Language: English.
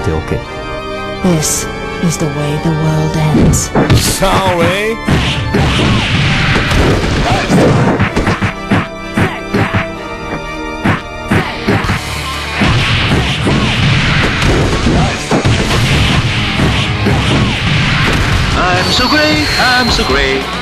ておけ This is the way the world ends. Sorry. I'm so great, I'm so great.